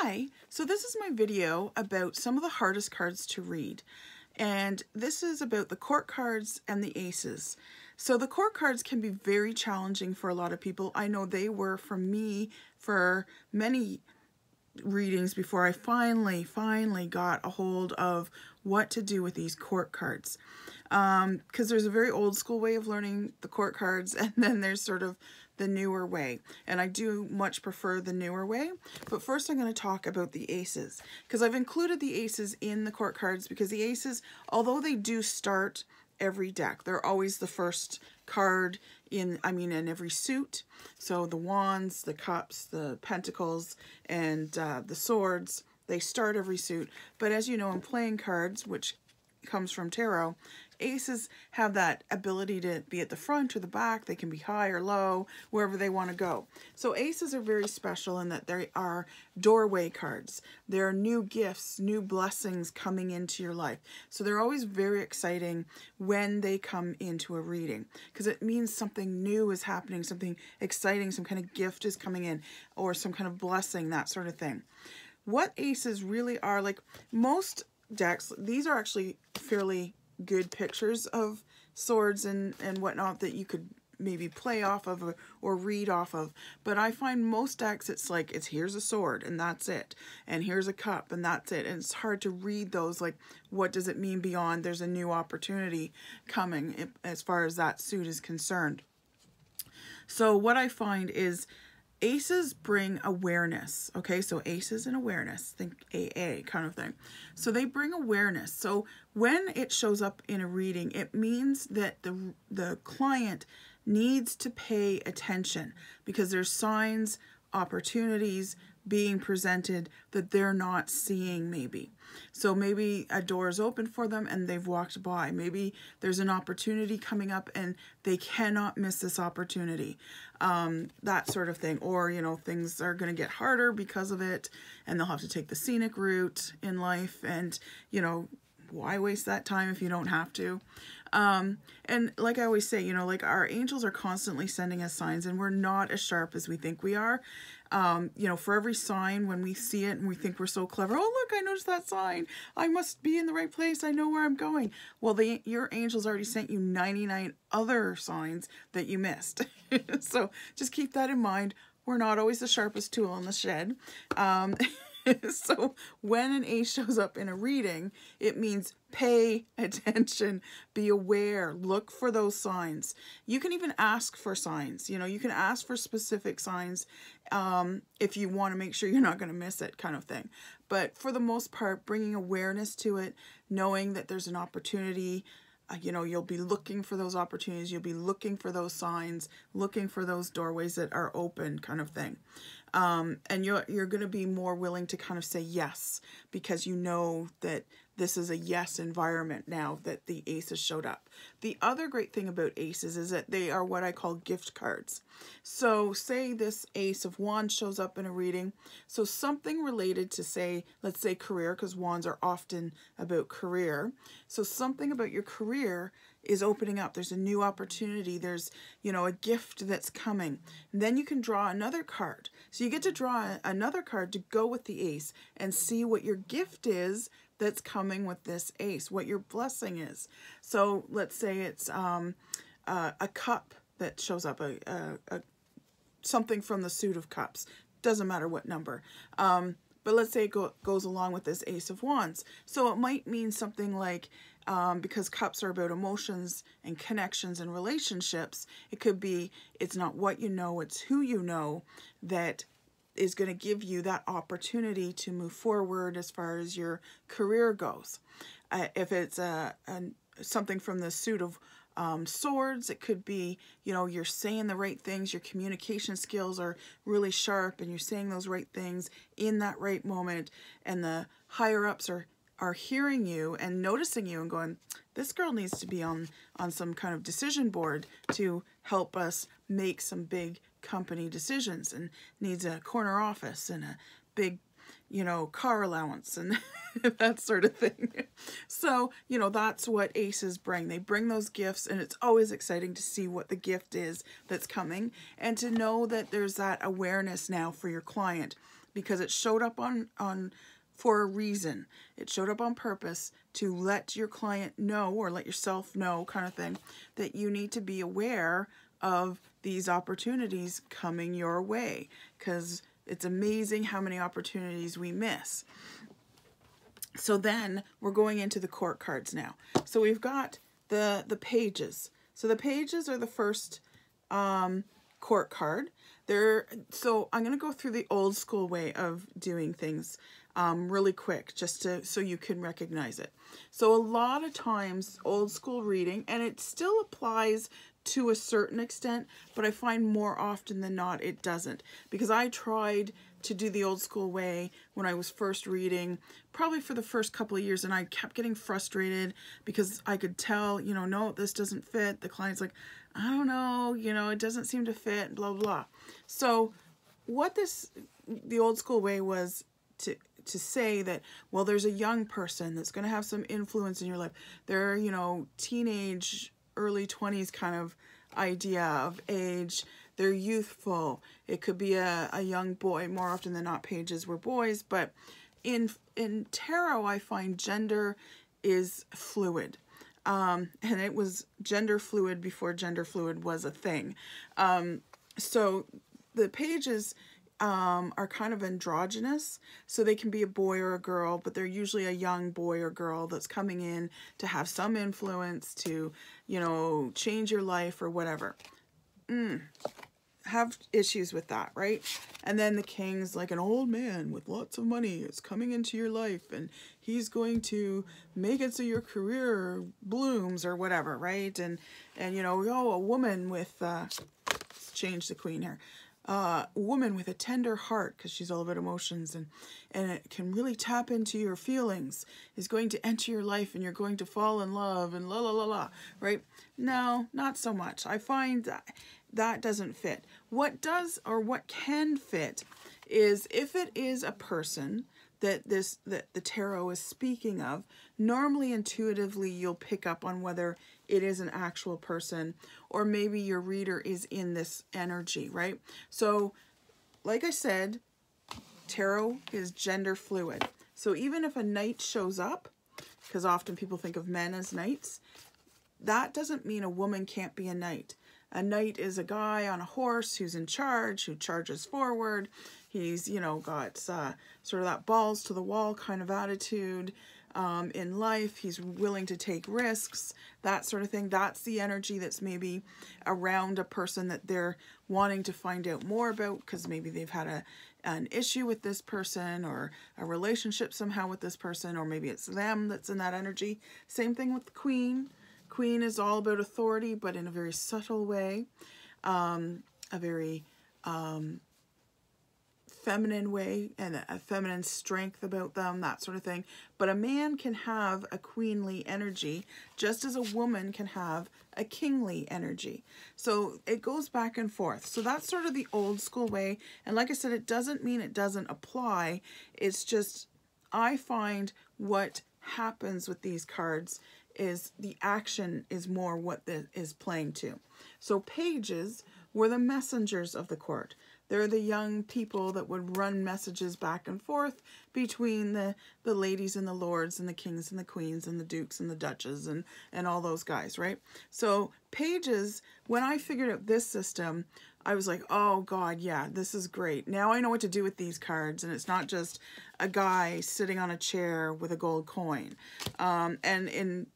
Hi, so this is my video about some of the hardest cards to read. And this is about the court cards and the aces. So the court cards can be very challenging for a lot of people. I know they were for me for many readings before I finally, finally got a hold of what to do with these court cards. Because um, there's a very old school way of learning the court cards and then there's sort of the newer way. And I do much prefer the newer way. But first I'm going to talk about the aces. Because I've included the aces in the court cards because the aces, although they do start every deck, they're always the first card in, I mean, in every suit. So the wands, the cups, the pentacles, and uh, the swords, they start every suit. But as you know, in playing cards, which comes from tarot, aces have that ability to be at the front or the back. They can be high or low, wherever they want to go. So aces are very special in that they are doorway cards. There are new gifts, new blessings coming into your life. So they're always very exciting when they come into a reading because it means something new is happening, something exciting, some kind of gift is coming in or some kind of blessing, that sort of thing. What aces really are, like most decks, these are actually fairly good pictures of swords and, and whatnot that you could maybe play off of or, or, read off of. But I find most decks it's like it's here's a sword and that's it. And here's a cup and that's it. And it's hard to read those like what does it mean beyond there's a new opportunity coming eh, as far as that suit is concerned. So what I find is aces bring awareness okay? So aces and awareness think aa kind of thing. So they bring awareness. So when it shows up in a reading it means that the the client needs to pay attention because there's signs opportunities being presented that they're not seeing maybe. So maybe a door is open for them and they've walked by. Maybe there's an opportunity coming up and they cannot miss this opportunity. Um, that sort of thing. Or, you know, things are going to get harder because of it and they'll have to take the scenic route in life and, you know, why waste that time if you don't have to? Um, and like I always say, you know, like our angels are constantly sending us signs and we're not as sharp as we think we are. Um, you know, for every sign, when we see it and we think we're so clever, oh, look, I noticed that sign. I must be in the right place. I know where I'm going. Well, the, your angels already sent you 99 other signs that you missed. so just keep that in mind. We're not always the sharpest tool in the shed. Um, so when an ace shows up in a reading, it means pay attention, be aware, look for those signs. You can even ask for signs. You know, you can ask for specific signs um, if you want to make sure you're not going to miss it kind of thing. But for the most part, bringing awareness to it, knowing that there's an opportunity, uh, you know, you'll be looking for those opportunities, you'll be looking for those signs, looking for those doorways that are open kind of thing. Um, and you're, you're going to be more willing to kind of say yes because you know that this is a yes environment now that the aces showed up. The other great thing about aces is that they are what I call gift cards. So say this ace of wands shows up in a reading. So something related to say, let's say career, because wands are often about career. So something about your career is opening up. There's a new opportunity. There's, you know, a gift that's coming. And then you can draw another card. So you get to draw another card to go with the ace and see what your gift is that's coming with this ace, what your blessing is. So let's say it's um, uh, a cup that shows up, a, a, a, something from the suit of cups. Doesn't matter what number. Um, but let's say it go, goes along with this ace of wands. So it might mean something like um, because cups are about emotions and connections and relationships, it could be it's not what you know, it's who you know that is going to give you that opportunity to move forward as far as your career goes. Uh, if it's a, a, something from the suit of um, swords, it could be, you know, you're saying the right things, your communication skills are really sharp and you're saying those right things in that right moment and the higher ups are are hearing you and noticing you and going, this girl needs to be on, on some kind of decision board to help us make some big company decisions and needs a corner office and a big, you know, car allowance and that sort of thing. So, you know, that's what aces bring. They bring those gifts and it's always exciting to see what the gift is that's coming and to know that there's that awareness now for your client because it showed up on on for a reason. It showed up on purpose to let your client know or let yourself know kind of thing that you need to be aware of these opportunities coming your way because it's amazing how many opportunities we miss. So then we're going into the court cards now. So we've got the the pages. So the pages are the first um, court card. They're so I'm gonna go through the old school way of doing things um, really quick just to so you can recognize it. So a lot of times old school reading, and it still applies to a certain extent, but I find more often than not it doesn't because I tried to do the old school way when I was first reading, probably for the first couple of years, and I kept getting frustrated because I could tell, you know, no, this doesn't fit. The client's like, I don't know, you know, it doesn't seem to fit, blah, blah. So what this, the old school way was to to say that well there's a young person that's going to have some influence in your life. They're you know teenage early 20s kind of idea of age. They're youthful. It could be a, a young boy. More often than not pages were boys. But in in tarot i find gender is fluid. Um, and it was gender fluid before gender fluid was a thing. Um, so the pages um, are kind of androgynous. So they can be a boy or a girl, but they're usually a young boy or girl that's coming in to have some influence to, you know, change your life or whatever. Mm. Have issues with that, right? And then the king's like an old man with lots of money is coming into your life and he's going to make it so your career blooms or whatever, right? And, and you know, oh, a woman with, uh, change the queen here uh, woman with a tender heart because she's all about emotions and and it can really tap into your feelings is going to enter your life and you're going to fall in love and la la la la right? No not so much. I find that that doesn't fit. What does or what can fit is if it is a person that this that the tarot is speaking of normally intuitively you'll pick up on whether it is an actual person or maybe your reader is in this energy right? So like i said tarot is gender fluid. So even if a knight shows up because often people think of men as knights that doesn't mean a woman can't be a knight. A knight is a guy on a horse who's in charge who charges forward He's, you know, got uh, sort of that balls to the wall kind of attitude um, in life. He's willing to take risks, that sort of thing. That's the energy that's maybe around a person that they're wanting to find out more about because maybe they've had a an issue with this person or a relationship somehow with this person or maybe it's them that's in that energy. Same thing with the queen. Queen is all about authority but in a very subtle way. Um, a very um, feminine way and a feminine strength about them, that sort of thing. But a man can have a queenly energy just as a woman can have a kingly energy. So it goes back and forth. So that's sort of the old school way. And like I said, it doesn't mean it doesn't apply. It's just I find what happens with these cards is the action is more what is playing to. So pages were the messengers of the court. They're the young people that would run messages back and forth between the, the ladies and the lords and the kings and the queens and the dukes and the duchess and, and all those guys, right? So pages, when I figured out this system, I was like, oh God, yeah, this is great. Now I know what to do with these cards and it's not just a guy sitting on a chair with a gold coin. Um, and in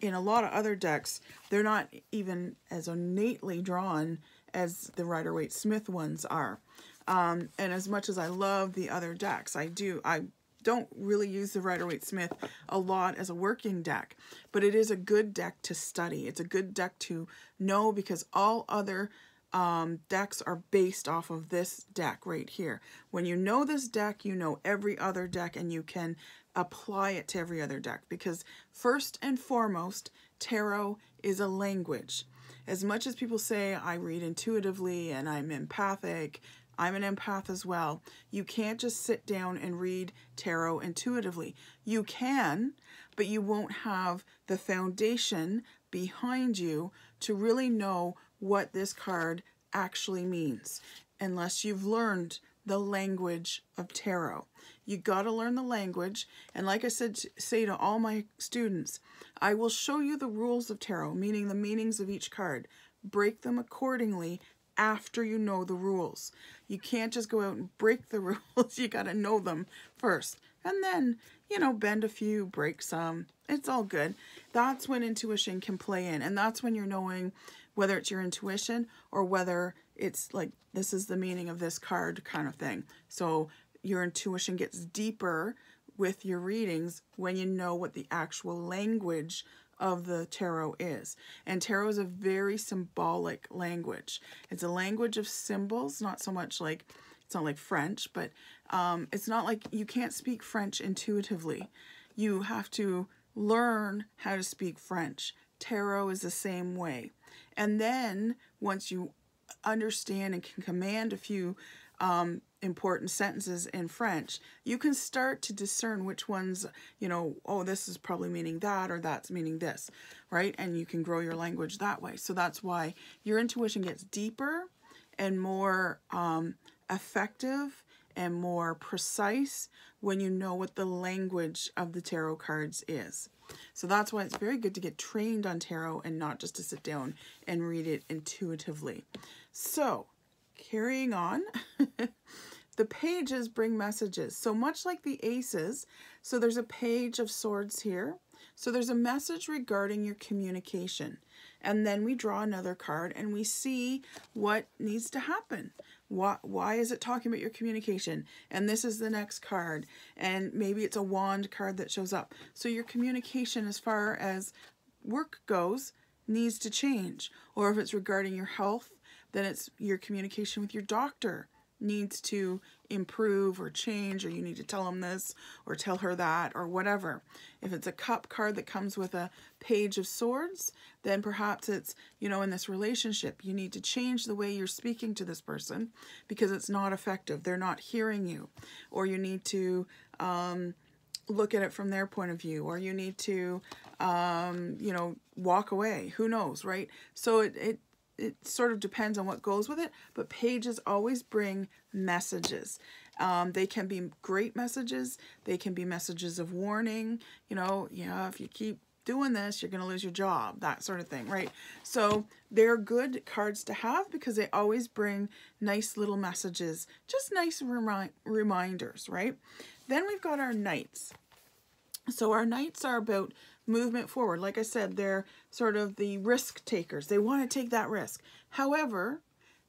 in a lot of other decks, they're not even as innately drawn as the Rider-Waite Smith ones are. Um, and as much as I love the other decks, I do, I don't really use the Rider-Waite Smith a lot as a working deck, but it is a good deck to study. It's a good deck to know because all other um, decks are based off of this deck right here. When you know this deck, you know every other deck and you can apply it to every other deck because first and foremost, tarot is a language as much as people say I read intuitively and I'm empathic, I'm an empath as well. You can't just sit down and read tarot intuitively. You can, but you won't have the foundation behind you to really know what this card actually means unless you've learned the language of tarot. You got to learn the language. And like I said, say to all my students, I will show you the rules of tarot, meaning the meanings of each card. Break them accordingly after you know the rules. You can't just go out and break the rules. you got to know them first. And then, you know, bend a few, break some. It's all good. That's when intuition can play in. And that's when you're knowing whether it's your intuition or whether it's like this is the meaning of this card kind of thing. So your intuition gets deeper with your readings when you know what the actual language of the tarot is. And tarot is a very symbolic language. It's a language of symbols, not so much like, it's not like French, but um, it's not like you can't speak French intuitively. You have to learn how to speak French. Tarot is the same way. And then once you understand and can command a few um, important sentences in French, you can start to discern which ones, you know, oh, this is probably meaning that or that's meaning this, right? And you can grow your language that way. So that's why your intuition gets deeper and more um, effective and more precise when you know what the language of the tarot cards is. So that's why it's very good to get trained on tarot and not just to sit down and read it intuitively. So carrying on, the pages bring messages. So much like the aces, so there's a page of swords here. So there's a message regarding your communication. And then we draw another card and we see what needs to happen. Why, why is it talking about your communication? And this is the next card. And maybe it's a wand card that shows up. So your communication as far as work goes needs to change. Or if it's regarding your health, then it's your communication with your doctor needs to improve or change or you need to tell them this or tell her that or whatever. If it's a cup card that comes with a page of swords, then perhaps it's, you know, in this relationship, you need to change the way you're speaking to this person because it's not effective. They're not hearing you. Or you need to um, look at it from their point of view or you need to, um, you know, walk away. Who knows, right? So it, it it sort of depends on what goes with it, but pages always bring messages. Um, they can be great messages. They can be messages of warning. You know, yeah, if you keep doing this, you're going to lose your job, that sort of thing, right? So they're good cards to have because they always bring nice little messages, just nice remi reminders, right? Then we've got our knights. So our knights are about movement forward. Like I said, they're sort of the risk takers. They want to take that risk. However,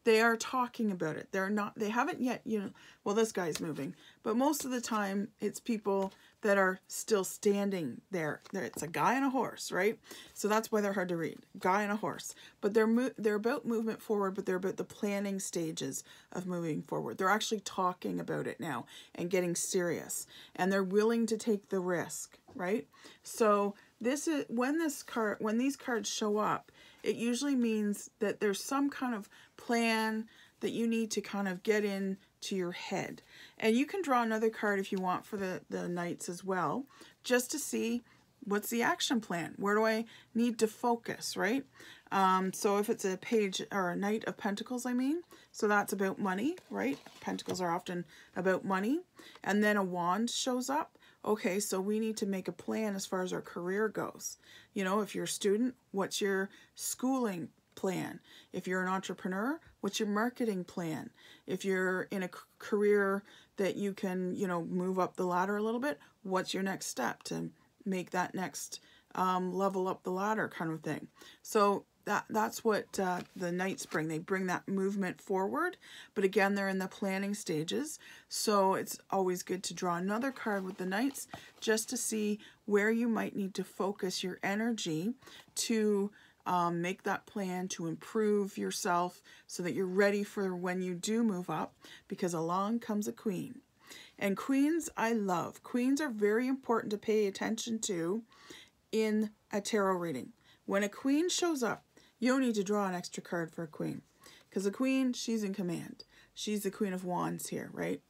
they are talking about it. They're not, they haven't yet, you know, well, this guy's moving, but most of the time it's people that are still standing there. there It's a guy and a horse, right? So that's why they're hard to read. Guy and a horse. But they're they're about movement forward, but they're about the planning stages of moving forward. They're actually talking about it now and getting serious. And they're willing to take the risk, right? So this is when this card when these cards show up it usually means that there's some kind of plan that you need to kind of get in to your head. And you can draw another card if you want for the the knights as well just to see what's the action plan. Where do i need to focus right? Um, so if it's a page or a knight of pentacles i mean so that's about money right? Pentacles are often about money. And then a wand shows up okay, so we need to make a plan as far as our career goes. You know, if you're a student, what's your schooling plan? If you're an entrepreneur, what's your marketing plan? If you're in a career that you can, you know, move up the ladder a little bit, what's your next step to make that next um, level up the ladder kind of thing? So that that's what uh, the knights bring. They bring that movement forward, but again, they're in the planning stages. So it's always good to draw another card with the knights just to see where you might need to focus your energy to um, make that plan to improve yourself so that you're ready for when you do move up because along comes a queen. And queens I love. Queens are very important to pay attention to in a tarot reading. When a queen shows up, you don't need to draw an extra card for a queen. Because the queen, she's in command. She's the queen of wands here, right?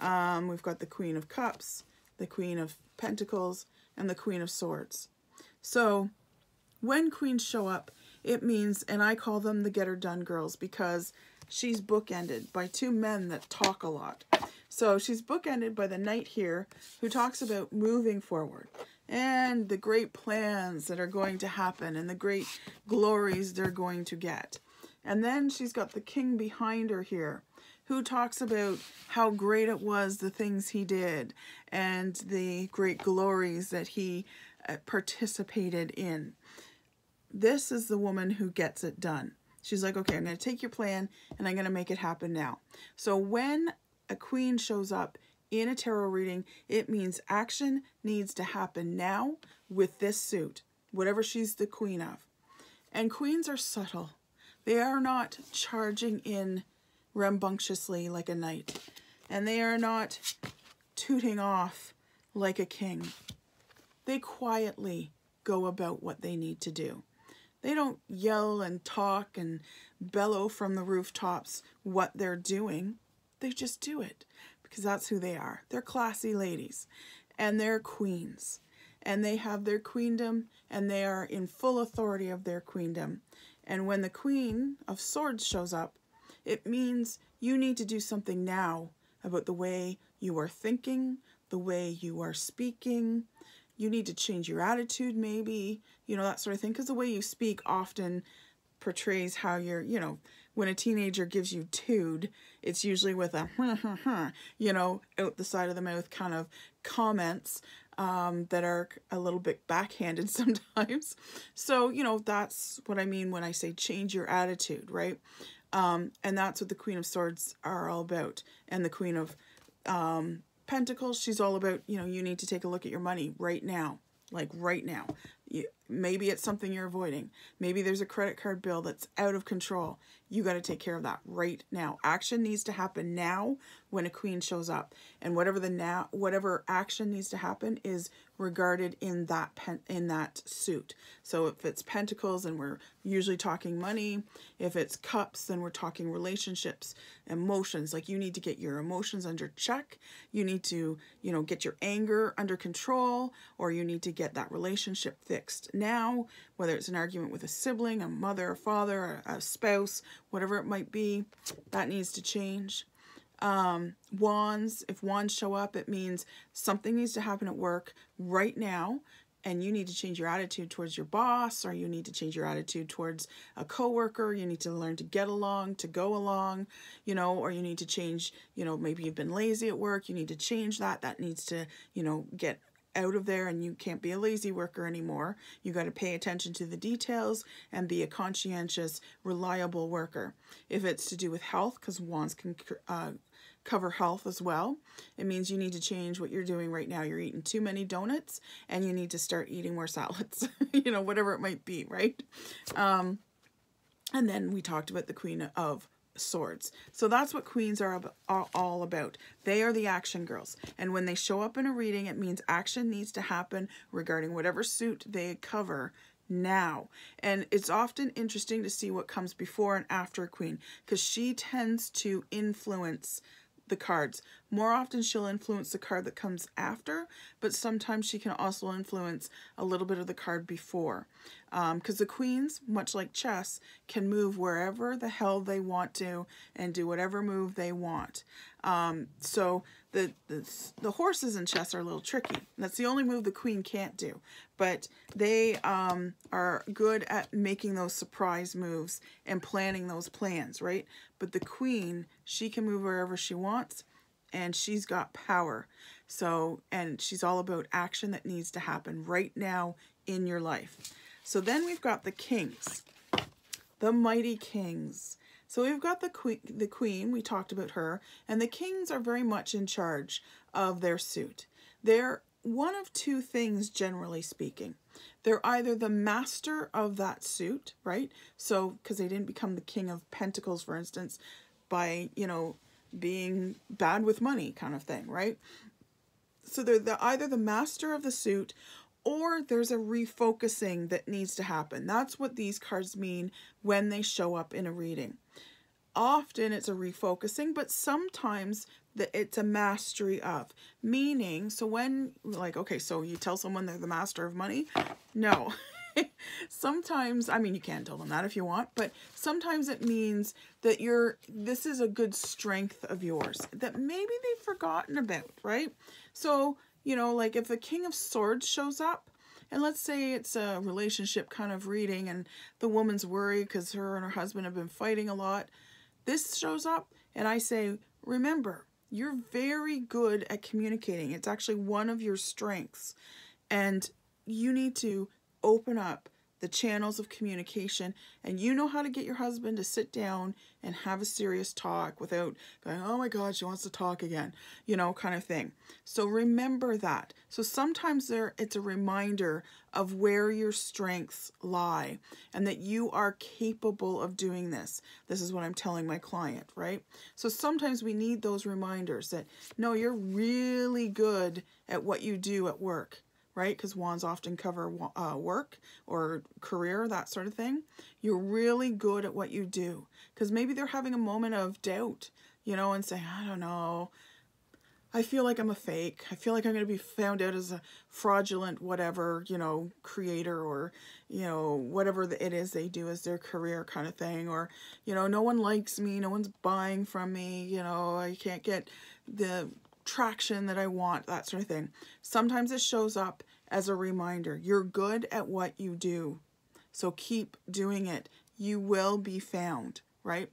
Um, we've got the queen of cups, the queen of pentacles, and the queen of swords. So when queens show up, it means, and I call them the get her done girls because she's bookended by two men that talk a lot. So she's bookended by the knight here who talks about moving forward and the great plans that are going to happen and the great glories they're going to get. And then she's got the king behind her here who talks about how great it was, the things he did, and the great glories that he uh, participated in. This is the woman who gets it done. She's like, okay, I'm going to take your plan and I'm going to make it happen now. So when a queen shows up in a tarot reading, it means action needs to happen now with this suit, whatever she's the queen of. And queens are subtle. They are not charging in rambunctiously like a knight. And they are not tooting off like a king. They quietly go about what they need to do. They don't yell and talk and bellow from the rooftops what they're doing. They just do it because that's who they are. They're classy ladies and they're queens and they have their queendom and they are in full authority of their queendom. And when the queen of swords shows up, it means you need to do something now about the way you are thinking, the way you are speaking. You need to change your attitude, maybe, you know, that sort of thing. Because the way you speak often portrays how you're, you know, when a teenager gives you tood, it's usually with a, you know, out the side of the mouth kind of comments um, that are a little bit backhanded sometimes. So, you know, that's what I mean when I say change your attitude, right? Um, and that's what the Queen of Swords are all about. And the Queen of um, Pentacles, she's all about, you know, you need to take a look at your money right now. Like right now. Maybe it's something you're avoiding. Maybe there's a credit card bill that's out of control. You got to take care of that right now. Action needs to happen now when a queen shows up. And whatever the now whatever action needs to happen is regarded in that pen, in that suit. So if it's pentacles and we're usually talking money, if it's cups then we're talking relationships, emotions. Like you need to get your emotions under check. You need to, you know, get your anger under control or you need to get that relationship fixed now, whether it's an argument with a sibling, a mother, a father, a, a spouse, whatever it might be, that needs to change. Um, wands, if wands show up, it means something needs to happen at work right now and you need to change your attitude towards your boss or you need to change your attitude towards a coworker you need to learn to get along to go along you know or you need to change you know maybe you've been lazy at work you need to change that that needs to you know get out of there and you can't be a lazy worker anymore. You got to pay attention to the details and be a conscientious, reliable worker. If it's to do with health, because wands can uh, cover health as well, it means you need to change what you're doing right now. You're eating too many donuts and you need to start eating more salads, you know, whatever it might be, right? Um, and then we talked about the Queen of swords. So that's what queens are, are all about. They are the action girls. And when they show up in a reading, it means action needs to happen regarding whatever suit they cover now. And it's often interesting to see what comes before and after a queen because she tends to influence the cards. More often she'll influence the card that comes after, but sometimes she can also influence a little bit of the card before. Because um, the queens, much like chess, can move wherever the hell they want to and do whatever move they want. Um, so the, the, the horses in chess are a little tricky. That's the only move the queen can't do. But they um, are good at making those surprise moves and planning those plans, right? But the queen, she can move wherever she wants and she's got power. So, and she's all about action that needs to happen right now in your life. So then we've got the kings, the mighty kings. So we've got the queen, the queen, we talked about her, and the kings are very much in charge of their suit. They're one of two things, generally speaking. They're either the master of that suit, right? So, because they didn't become the king of pentacles, for instance, by, you know, being bad with money kind of thing, right? So they're the, either the master of the suit or there's a refocusing that needs to happen. That's what these cards mean when they show up in a reading. Often it's a refocusing, but sometimes that it's a mastery of. Meaning, so when, like, okay, so you tell someone they're the master of money? No. sometimes, I mean, you can tell them that if you want, but sometimes it means that you're, this is a good strength of yours that maybe they've forgotten about, right? So, you know, like if the King of Swords shows up, and let's say it's a relationship kind of reading and the woman's worried because her and her husband have been fighting a lot. This shows up and I say, remember, you're very good at communicating. It's actually one of your strengths. And you need to open up the channels of communication and you know how to get your husband to sit down and have a serious talk without going, oh my God, she wants to talk again, you know, kind of thing. So remember that. So sometimes there it's a reminder of where your strengths lie and that you are capable of doing this. This is what I'm telling my client, right? So sometimes we need those reminders that, no, you're really good at what you do at work right? Because wands often cover uh, work or career, that sort of thing. You're really good at what you do. Because maybe they're having a moment of doubt, you know, and saying, I don't know. I feel like I'm a fake. I feel like I'm going to be found out as a fraudulent whatever, you know, creator or, you know, whatever it is they do as their career kind of thing. Or, you know, no one likes me. No one's buying from me. You know, I can't get the traction that I want, that sort of thing. Sometimes it shows up as a reminder. You're good at what you do. So keep doing it. You will be found, right?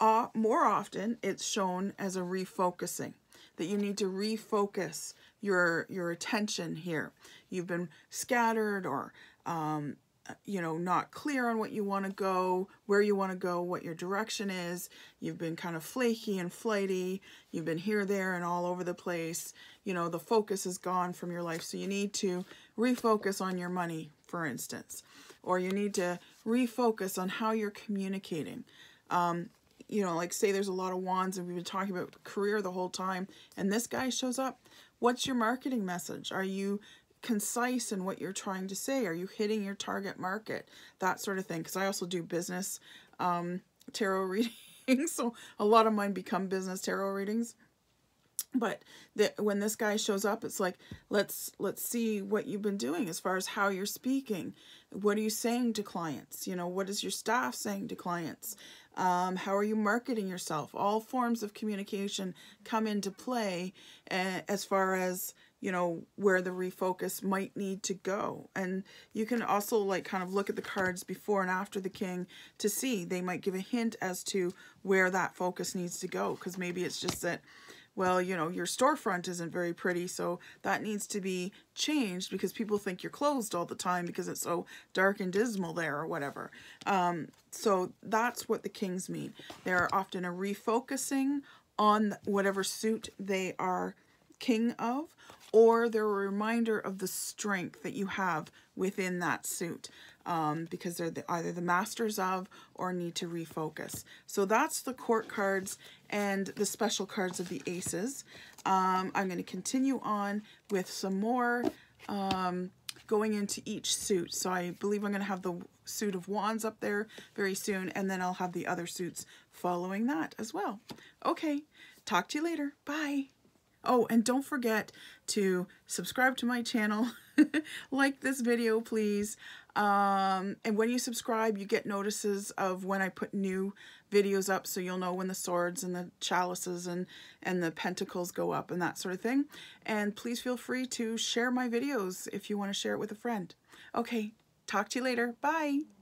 Uh, more often, it's shown as a refocusing, that you need to refocus your, your attention here. You've been scattered or um, you know, not clear on what you want to go, where you want to go, what your direction is. You've been kind of flaky and flighty. You've been here, there, and all over the place. You know, the focus is gone from your life. So you need to refocus on your money, for instance, or you need to refocus on how you're communicating. Um, you know, like say there's a lot of wands and we've been talking about career the whole time and this guy shows up. What's your marketing message? Are you concise in what you're trying to say? Are you hitting your target market? That sort of thing. Because I also do business um, tarot readings, so a lot of mine become business tarot readings. But the, when this guy shows up, it's like let's let's see what you've been doing as far as how you're speaking. What are you saying to clients? You know, what is your staff saying to clients? Um, how are you marketing yourself? All forms of communication come into play uh, as far as you know, where the refocus might need to go. And you can also like kind of look at the cards before and after the king to see they might give a hint as to where that focus needs to go. Because maybe it's just that, well, you know, your storefront isn't very pretty, so that needs to be changed because people think you're closed all the time because it's so dark and dismal there or whatever. Um, so that's what the kings mean. They're often a refocusing on whatever suit they are king of or they're a reminder of the strength that you have within that suit um, because they're the, either the masters of or need to refocus. So that's the court cards and the special cards of the aces. Um, I'm going to continue on with some more um, going into each suit. So I believe I'm going to have the suit of wands up there very soon and then I'll have the other suits following that as well. Okay, talk to you later. Bye. Oh, and don't forget to subscribe to my channel. like this video, please. Um, and when you subscribe, you get notices of when I put new videos up, so you'll know when the swords and the chalices and, and the pentacles go up and that sort of thing. And please feel free to share my videos if you want to share it with a friend. Okay, talk to you later. Bye.